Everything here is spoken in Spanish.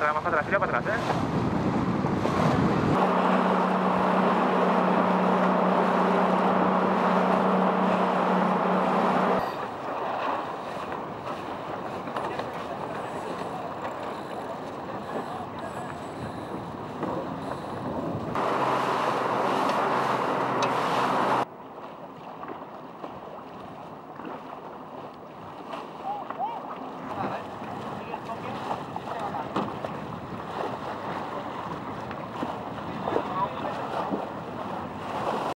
atrás, más para atrás, tira para atrás, ¿eh?